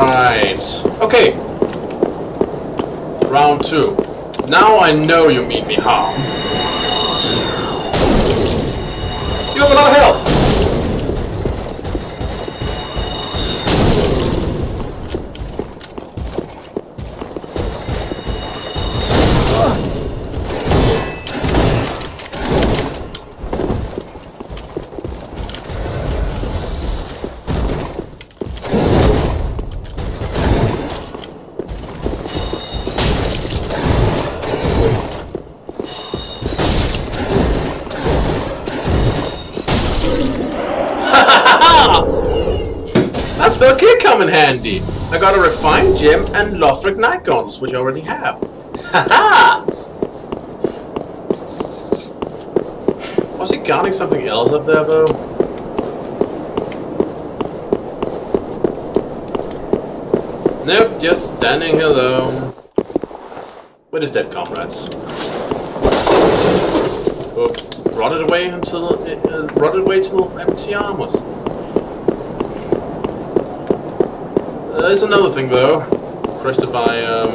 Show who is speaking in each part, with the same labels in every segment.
Speaker 1: Right. Okay. Round two. Now I know you mean me harm. You have a lot come in handy. I got a refined gem and Lothric guns, which I already have. Haha! Was he guarding something else up there though? Nope, just standing alone. With his dead comrades. Oh, rotted away until uh, rotted away till empty armors. There's another thing though, requested by um,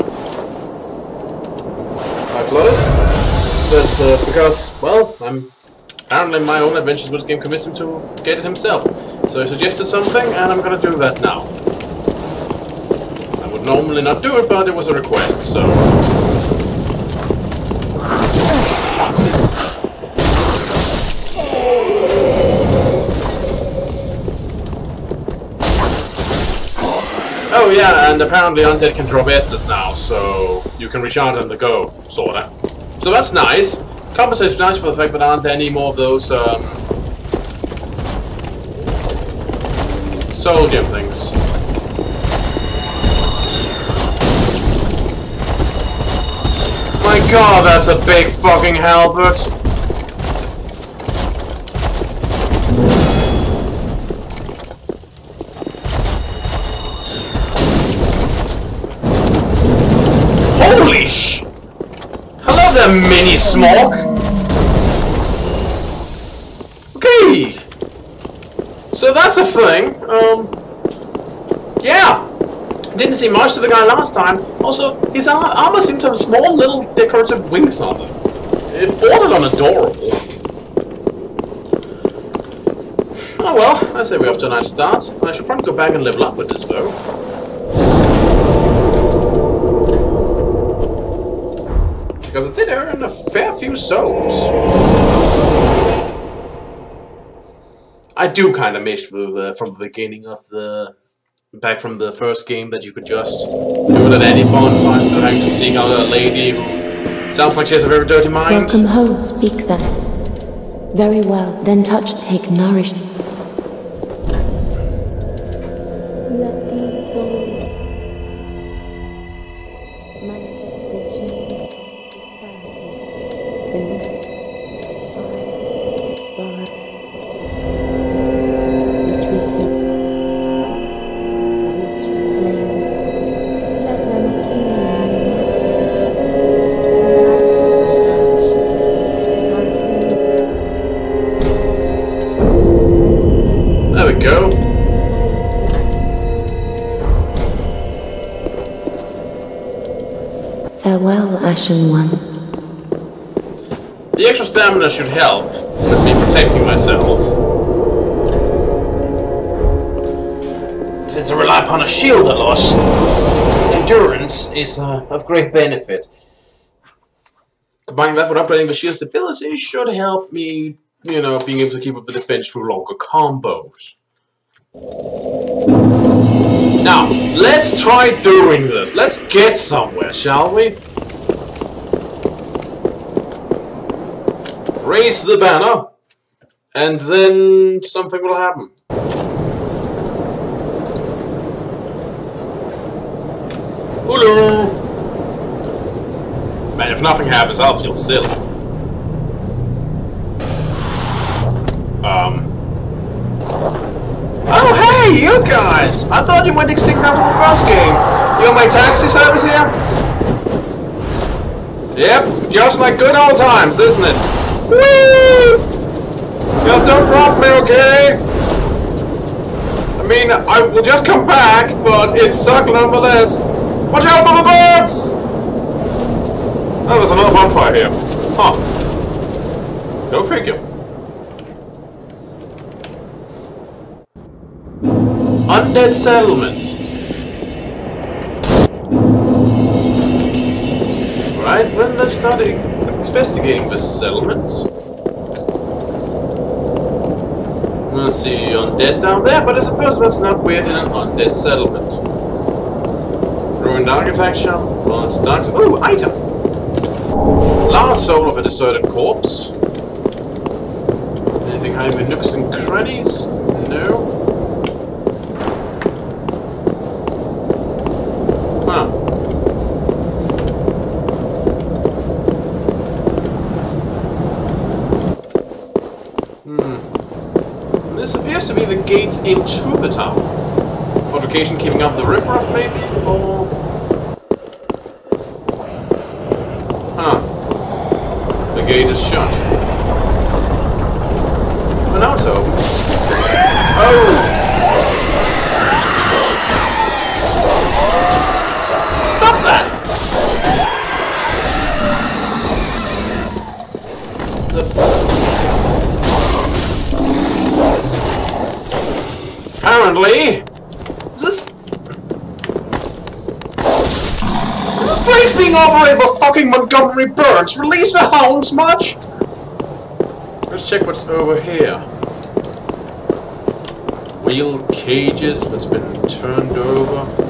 Speaker 1: by. That's uh, because, well, I'm apparently my own adventures with the game convinced him to get it himself. So I suggested something, and I'm gonna do that now. I would normally not do it, but it was a request, so. Yeah, and apparently Undead can drop Estus now, so you can recharge on the go, sorta. So that's nice. Compensates nice for the fact that there aren't any more of those um, soul gem things. My god, that's a big fucking halberd! There, mini Smough! Okay! So that's a thing. Um. Yeah! Didn't see much to the guy last time. Also, his ar armor seemed to have small little decorative wings on them. It bordered on adorable. Oh well, I say we have to a nice start. I should probably go back and level up with this though. Because it did earn a fair few souls. I do kind of miss the, from the beginning of the... Back from the first game that you could just do it at any bonfire instead of having to seek out a lady who sounds like she has a very dirty mind.
Speaker 2: Welcome home, speak then. Very well, then touch, take, nourish. Let these souls Farewell, Ashen One.
Speaker 1: The extra stamina should help with me protecting myself. Since I rely upon a shield a lot, endurance is uh, of great benefit. Combining that with upgrading the shield's ability should help me, you know, being able to keep up the defense through longer combos. Now, let's try doing this. Let's get somewhere, shall we? Raise the banner, and then something will happen. Hello! Man, if nothing happens, I'll feel silly. Um. Oh, hey, you guys! I thought you went extinct after the first game. You on my taxi service here? Yep, just like good old times, isn't it? Woo! Just don't drop me, okay? I mean, I will just come back, but it sucked nonetheless. Watch out for the birds! Oh, there's another bonfire here. Huh. Go figure. Undead settlement. Right, when they started investigating this settlement. Let's see, undead down there, but I suppose that's not weird in an undead settlement. Ruined architecture, it's dark. Ooh, item! Large soul of a deserted corpse. Anything hiding in nooks and crannies? No. Huh. Hmm. This appears to gates into the town. Fortification keeping up the riffraff, maybe? Or... Huh. The gate is shut. But now it's open. Oh! Montgomery Burns. Release the hounds much? Let's check what's over here. Wheel cages that's been turned over.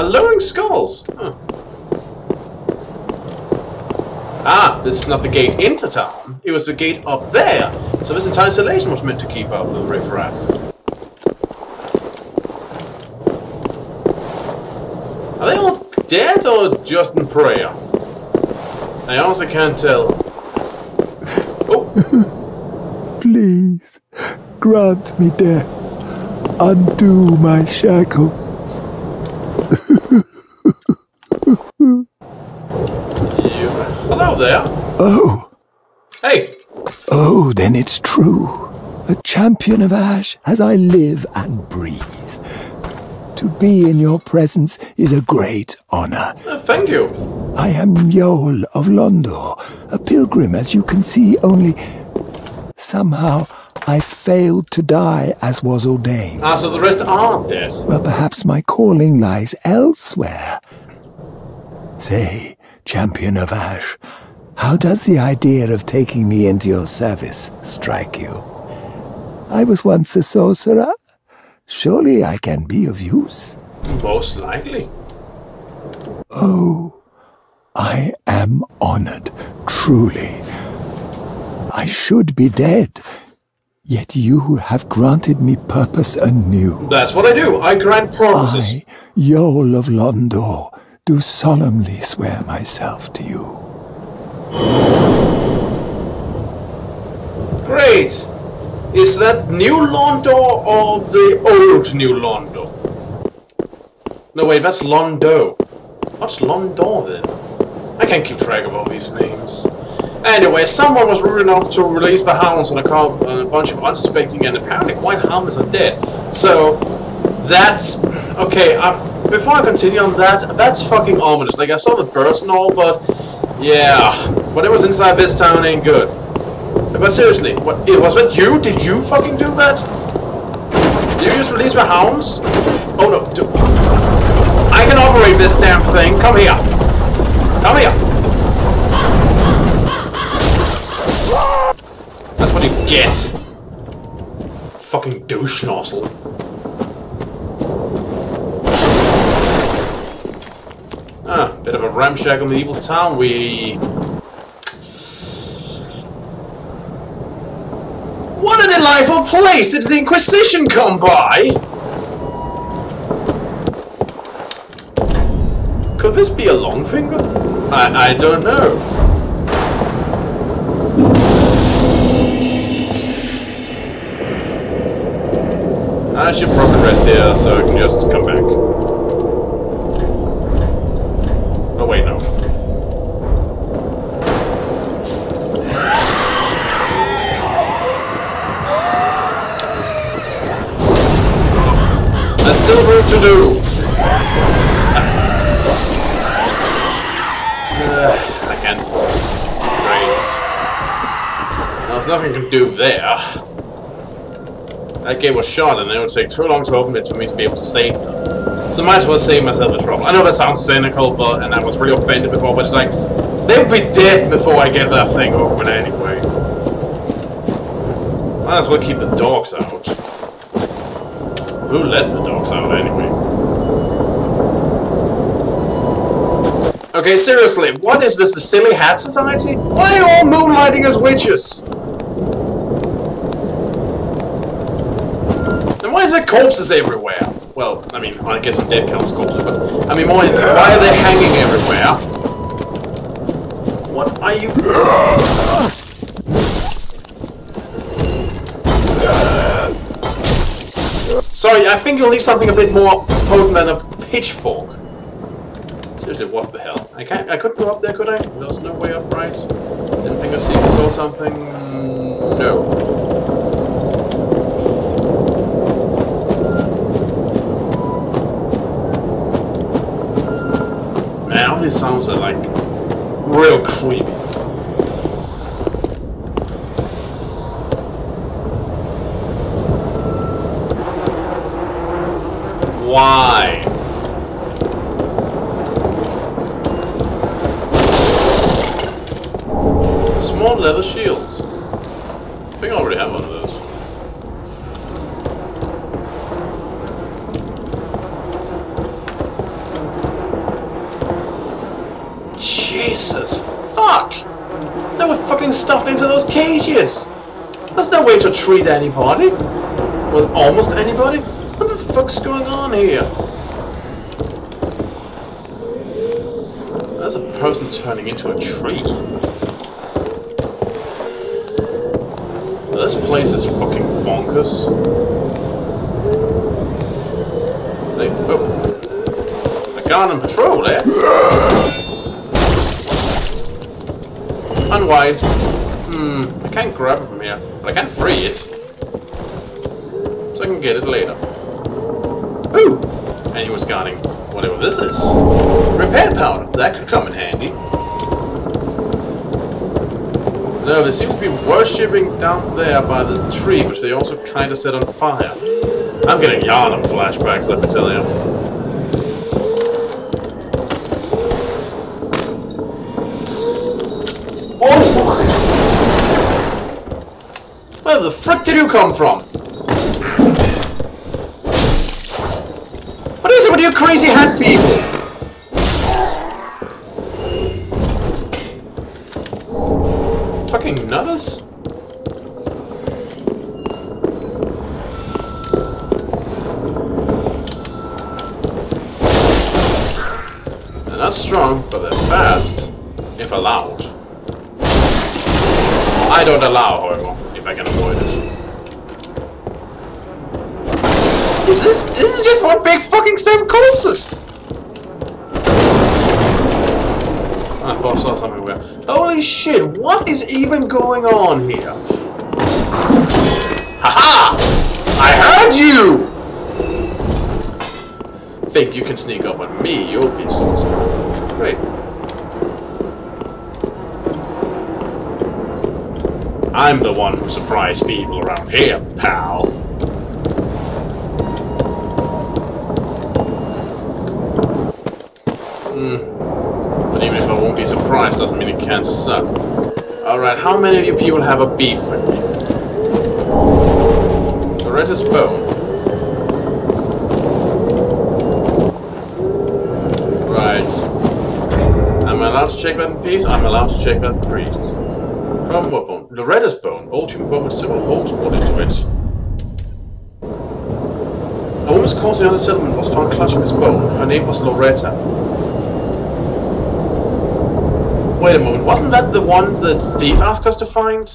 Speaker 1: Alluring skulls. Huh. Ah, this is not the gate into town. It was the gate up there. So this entire installation was meant to keep out the riffraff. Are they all dead or just in prayer? I honestly can't tell. Oh,
Speaker 3: Please, grant me death. Undo my shackles.
Speaker 1: you. Hello there.
Speaker 3: Oh,
Speaker 1: Hey,
Speaker 3: oh, then it's true. A champion of Ash as I live and breathe. To be in your presence is a great honor.
Speaker 1: uh, thank you.
Speaker 3: I am Yoel of Londor, a pilgrim, as you can see, only somehow I failed to die as was ordained.
Speaker 1: Ah, so the rest aren't dead.
Speaker 3: Well, perhaps my calling lies elsewhere. Say, champion of Ash, how does the idea of taking me into your service strike you? I was once a sorcerer. Surely I can be of use.
Speaker 1: Most likely.
Speaker 3: Oh, I am honored, truly. I should be dead, yet you have granted me purpose anew.
Speaker 1: That's what I do. I grant purposes.
Speaker 3: I, Yoel of Londor, do solemnly swear myself to you.
Speaker 1: Great. Is that new Londo or the old new Londo? No, wait, that's Londo. What's Londo then? I can't keep track of all these names. Anyway, someone was rude enough to release the hounds on a, car, on a bunch of unsuspecting and apparently quite harmless undead. So, that's... Okay, uh, before I continue on that, that's fucking ominous. Like, I saw the birds and all, but... Yeah, whatever's inside this town ain't good. But seriously, what, it was that you? Did you fucking do that? Did you just release the hounds? Oh no, do, I can operate this damn thing. Come here. Come here. That's what you get. Fucking douche nozzle. Ah, bit of a ramshackle medieval town we What a delightful place! Did the Inquisition come by? Could this be a long finger? I, I don't know. I should probably rest here so I can just come back. Oh, wait, no. There's still work to do. I can't. Great. There's nothing to do there. That gate was shut, and it would take too long to open it for me to be able to save them. So I might as well save myself the trouble. I know that sounds cynical, but and I was really offended before, but it's like they would be dead before I get that thing open anyway. Might as well keep the dogs out. Who let the dogs out anyway? Okay, seriously, what is this, the Silly Hat Society? Why are you all moonlighting as witches? And why is there corpses everywhere? Well, I mean, I guess I'm dead counts corpses, but I mean, why, why are they hanging everywhere? What are you? Sorry, I think you'll need something a bit more potent than a pitchfork. Seriously, what the hell? I can't. I couldn't go up there, could I? There's no way up, right? Didn't think I see, saw something. No. These sounds like real creepy. Why? Small leather shields. I think I already have one of those. Jesus. Fuck! They were fucking stuffed into those cages! There's no way to treat anybody. Well, almost anybody. What the fuck's going on here? There's a person turning into a tree. This place is fucking bonkers. They, oh. A guard on patrol there. Unwise. Hmm, I can't grab it from here, but I can free it. So I can get it later. Ooh! And he was guarding whatever this is. Repair powder. That could come in handy. No, they seem to be worshipping down there by the tree, which they also kind of set on fire. I'm getting Yharnam flashbacks, let me tell you. Oh! Where the frick did you come from? What is it with you crazy hat people? Fucking nutters? They're not strong, but they're fast, if allowed. I don't allow, however, I can avoid it. Is this this is just one big fucking stem corpses? I thought I saw something weird. Holy shit, what is even going on here? Haha! I heard you! Think you can sneak up on me, you'll be so smart. Great. I'm the one who surprised people around here, pal. Hmm. But even if I won't be surprised, doesn't mean it can't suck. Alright, how many of you people have a beef with me? Loretta's bone. Right. I'm allowed to check that in peace, I'm allowed to check that in priest. Homeward bone. Loretta's bone. Old human bone with several holes bored into it. A woman's corpse in another settlement was found clutching this bone. Her name was Loretta. Wait a moment, wasn't that the one the thief asked us to find?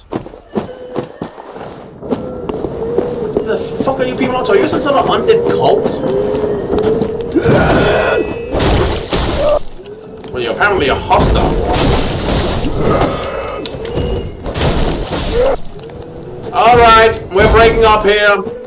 Speaker 1: What the fuck are you people on? Are you some sort of undead cult? Well, you're apparently a hostile. Alright, we're breaking up here.